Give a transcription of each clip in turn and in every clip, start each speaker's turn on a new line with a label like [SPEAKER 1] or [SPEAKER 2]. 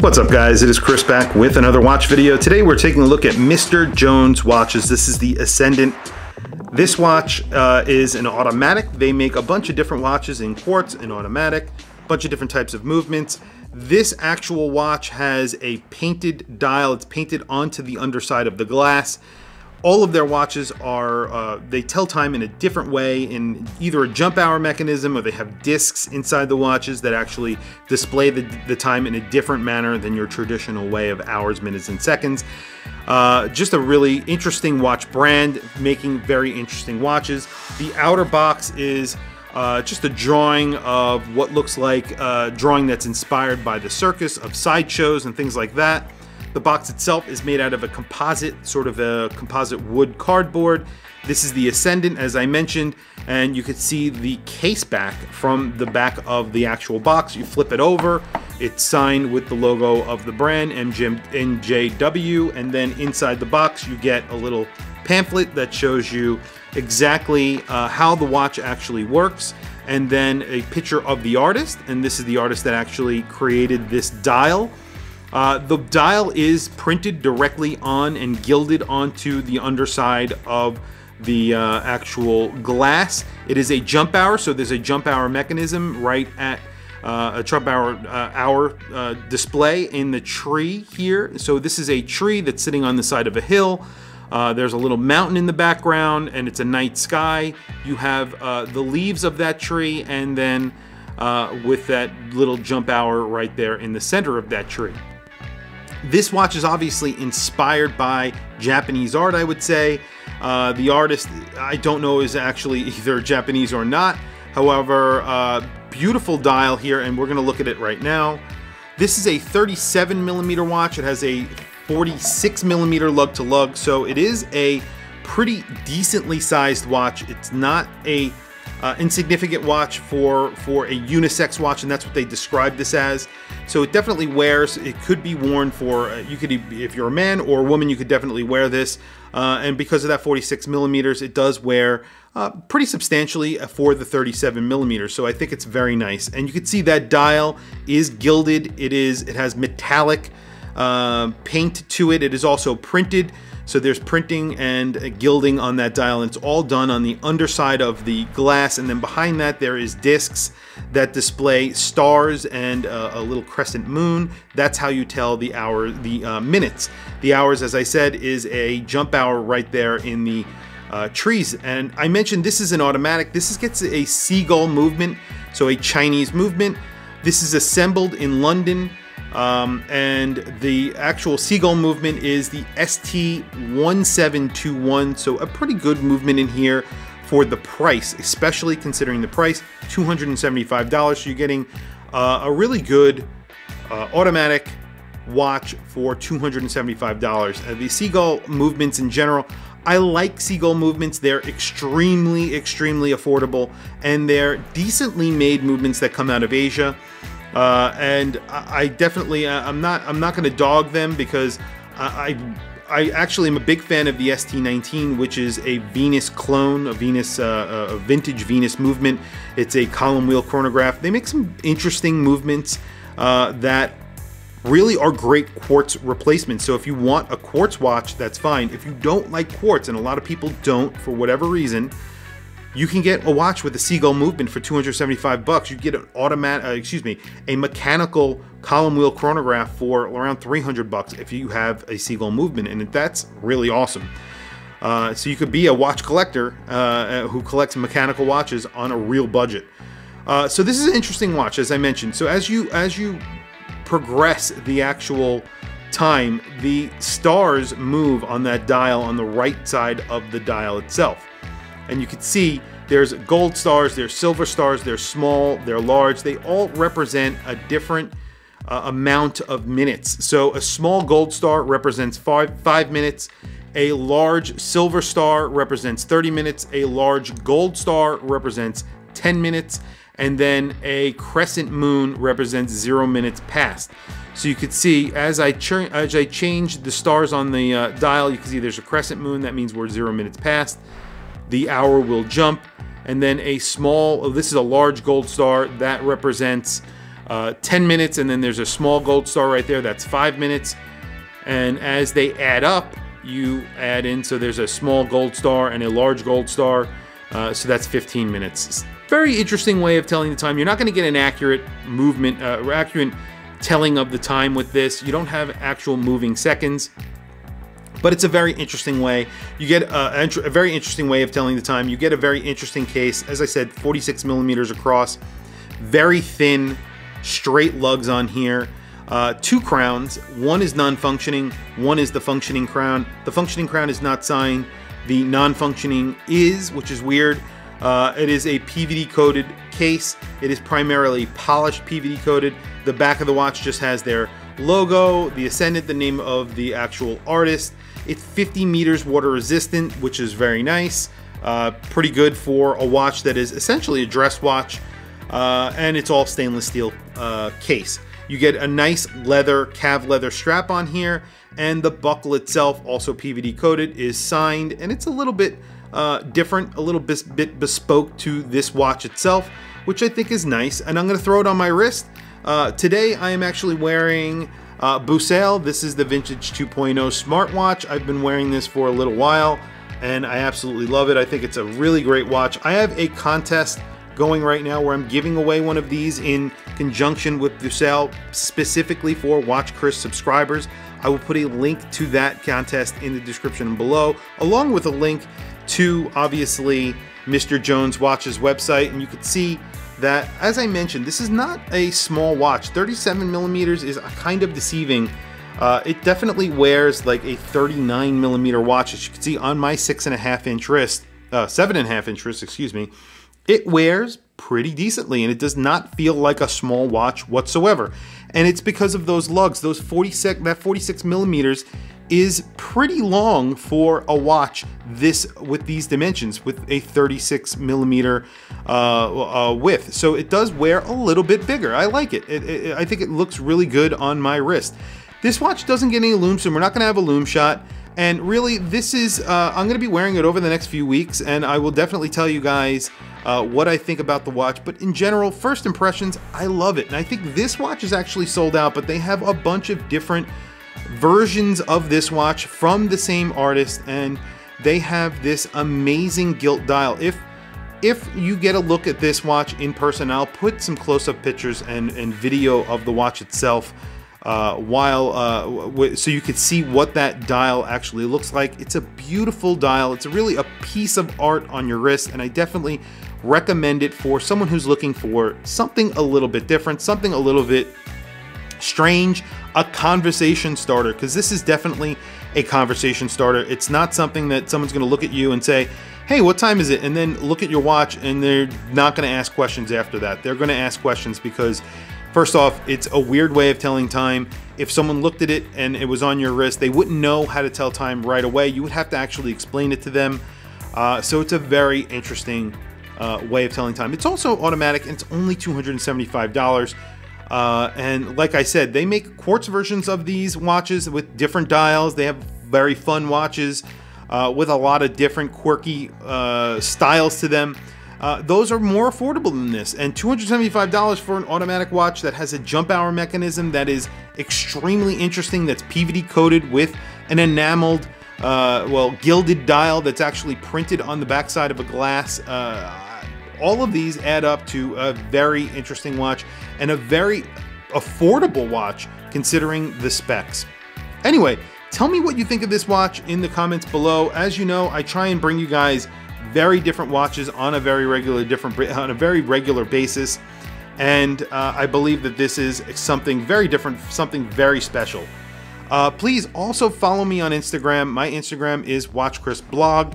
[SPEAKER 1] What's up guys, it is Chris back with another watch video. Today we're taking a look at Mr. Jones watches. This is the Ascendant. This watch uh, is an automatic. They make a bunch of different watches in quartz and automatic, a bunch of different types of movements. This actual watch has a painted dial. It's painted onto the underside of the glass all of their watches are uh, they tell time in a different way in either a jump hour mechanism or they have discs inside the watches that actually display the, the time in a different manner than your traditional way of hours minutes and seconds. Uh, just a really interesting watch brand making very interesting watches. The outer box is uh, just a drawing of what looks like a uh, drawing that's inspired by the circus of sideshows and things like that the box itself is made out of a composite, sort of a composite wood cardboard. This is the Ascendant, as I mentioned, and you can see the case back from the back of the actual box. You flip it over, it's signed with the logo of the brand, MJW, and then inside the box you get a little pamphlet that shows you exactly uh, how the watch actually works and then a picture of the artist and this is the artist that actually created this dial uh, the dial is printed directly on and gilded onto the underside of the uh, actual glass. It is a jump hour, so there's a jump hour mechanism right at uh, a jump hour uh, hour uh, display in the tree here. So this is a tree that's sitting on the side of a hill. Uh, there's a little mountain in the background and it's a night sky. You have uh, the leaves of that tree and then uh, with that little jump hour right there in the center of that tree. This watch is obviously inspired by Japanese art, I would say. Uh, the artist, I don't know, is actually either Japanese or not. However, uh, beautiful dial here, and we're going to look at it right now. This is a 37 millimeter watch. It has a 46 millimeter lug to lug, so it is a pretty decently sized watch. It's not a uh, insignificant watch for for a unisex watch, and that's what they describe this as. So it definitely wears. It could be worn for uh, you could if you're a man or a woman, you could definitely wear this. Uh, and because of that 46 millimeters, it does wear uh, pretty substantially for the 37 millimeters. So I think it's very nice. And you can see that dial is gilded. It is. It has metallic uh, paint to it. It is also printed. So there's printing and gilding on that dial and it's all done on the underside of the glass and then behind that there is discs that display stars and a little crescent moon. That's how you tell the hour, the uh, minutes. The hours, as I said, is a jump hour right there in the uh, trees. And I mentioned this is an automatic. This is, gets a seagull movement, so a Chinese movement. This is assembled in London um, and the actual seagull movement is the ST1721, so a pretty good movement in here for the price, especially considering the price, $275. So you're getting uh, a really good uh, automatic watch for $275. Uh, the seagull movements in general, I like seagull movements. They're extremely, extremely affordable and they're decently made movements that come out of Asia. Uh, and I, definitely uh, I'm not I'm not going to dog them because I, I actually am a big fan of the ST19, which is a Venus clone, a Venus, uh, a vintage Venus movement. It's a column wheel chronograph. They make some interesting movements uh, that really are great quartz replacements. So if you want a quartz watch, that's fine. If you don't like quartz, and a lot of people don't for whatever reason, you can get a watch with a seagull movement for 275 bucks. You get an automatic, uh, excuse me, a mechanical column wheel chronograph for around 300 bucks if you have a seagull movement, and that's really awesome. Uh, so you could be a watch collector uh, who collects mechanical watches on a real budget. Uh, so this is an interesting watch, as I mentioned. So as you as you progress the actual time, the stars move on that dial on the right side of the dial itself and you can see there's gold stars, there's silver stars, they're small, they're large. They all represent a different uh, amount of minutes. So a small gold star represents five, five minutes. A large silver star represents 30 minutes. A large gold star represents 10 minutes. And then a crescent moon represents zero minutes past. So you could see as I, as I change the stars on the uh, dial, you can see there's a crescent moon. That means we're zero minutes past the hour will jump. And then a small, this is a large gold star that represents uh, 10 minutes, and then there's a small gold star right there. That's five minutes. And as they add up, you add in, so there's a small gold star and a large gold star. Uh, so that's 15 minutes. Very interesting way of telling the time. You're not going to get an accurate movement, uh, accurate telling of the time with this. You don't have actual moving seconds but it's a very interesting way. You get a, a, very interesting way of telling the time. You get a very interesting case. As I said, 46 millimeters across, very thin, straight lugs on here. Uh, two crowns. One is non-functioning. One is the functioning crown. The functioning crown is not signed. The non-functioning is, which is weird. Uh, it is a PVD coated case. It is primarily polished PVD coated. The back of the watch just has their logo, the Ascendant, the name of the actual artist. It's 50 meters water resistant, which is very nice. Uh, pretty good for a watch that is essentially a dress watch. Uh, and it's all stainless steel uh, case. You get a nice leather, cav leather strap on here, and the buckle itself, also PVD coated, is signed, and it's a little bit uh, different, a little bit, bit bespoke to this watch itself, which I think is nice. And I'm going to throw it on my wrist. Uh, today I am actually wearing uh. This is the Vintage 2.0 smartwatch. I've been wearing this for a little while and I absolutely love it. I think it's a really great watch. I have a contest going right now where I'm giving away one of these in conjunction with Busell specifically for Watch Chris subscribers. I will put a link to that contest in the description below, along with a link to obviously Mr. Jones Watch's website, and you can see that, as I mentioned, this is not a small watch. 37 millimeters is kind of deceiving. Uh, it definitely wears like a 39 millimeter watch, as you can see on my six and a half inch wrist, uh, seven and a half inch wrist, excuse me it wears pretty decently and it does not feel like a small watch whatsoever. And it's because of those lugs, those 46, that 46 millimeters is pretty long for a watch this with these dimensions with a 36 millimeter uh, uh, width so it does wear a little bit bigger I like it. It, it. I think it looks really good on my wrist this watch doesn't get any lume so we're not gonna have a lume shot and really this is uh, I'm gonna be wearing it over the next few weeks and I will definitely tell you guys uh, what I think about the watch. But in general, first impressions, I love it. And I think this watch is actually sold out, but they have a bunch of different versions of this watch from the same artist. And they have this amazing gilt dial. If if you get a look at this watch in person, I'll put some close-up pictures and, and video of the watch itself uh, while uh, so you could see what that dial actually looks like. It's a beautiful dial. It's really a piece of art on your wrist, and I definitely recommend it for someone who's looking for something a little bit different, something a little bit strange, a conversation starter, because this is definitely a conversation starter. It's not something that someone's going to look at you and say, hey, what time is it? And then look at your watch and they're not going to ask questions after that. They're going to ask questions because, first off, it's a weird way of telling time. If someone looked at it and it was on your wrist, they wouldn't know how to tell time right away. You would have to actually explain it to them. Uh, so it's a very interesting uh, way of telling time. It's also automatic and it's only $275. Uh, and like I said, they make quartz versions of these watches with different dials. They have very fun watches uh, with a lot of different quirky uh, styles to them. Uh, those are more affordable than this, and $275 for an automatic watch that has a jump hour mechanism that is extremely interesting, that's PVD coated with an enameled, uh, well, gilded dial that's actually printed on the backside of a glass. All of these add up to a very interesting watch and a very affordable watch considering the specs. Anyway, tell me what you think of this watch in the comments below. As you know, I try and bring you guys very different watches on a very regular different on a very regular basis. And uh, I believe that this is something very different, something very special. Uh, please also follow me on Instagram. My Instagram is WatchChrisBlog.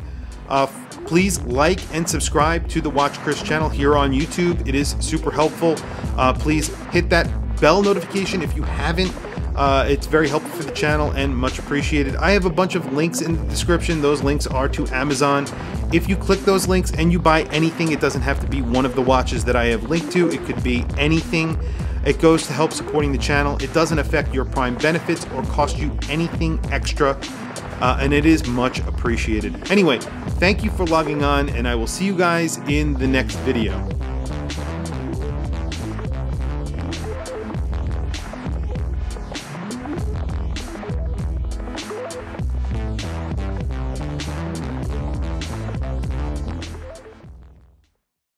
[SPEAKER 1] Uh, please like and subscribe to the Watch Chris channel here on YouTube. It is super helpful. Uh, please hit that bell notification if you haven't. Uh, it's very helpful for the channel and much appreciated. I have a bunch of links in the description. Those links are to Amazon. If you click those links and you buy anything, it doesn't have to be one of the watches that I have linked to. It could be anything. It goes to help supporting the channel. It doesn't affect your Prime benefits or cost you anything extra uh, and it is much appreciated. Anyway, thank you for logging on, and I will see you guys in the next video.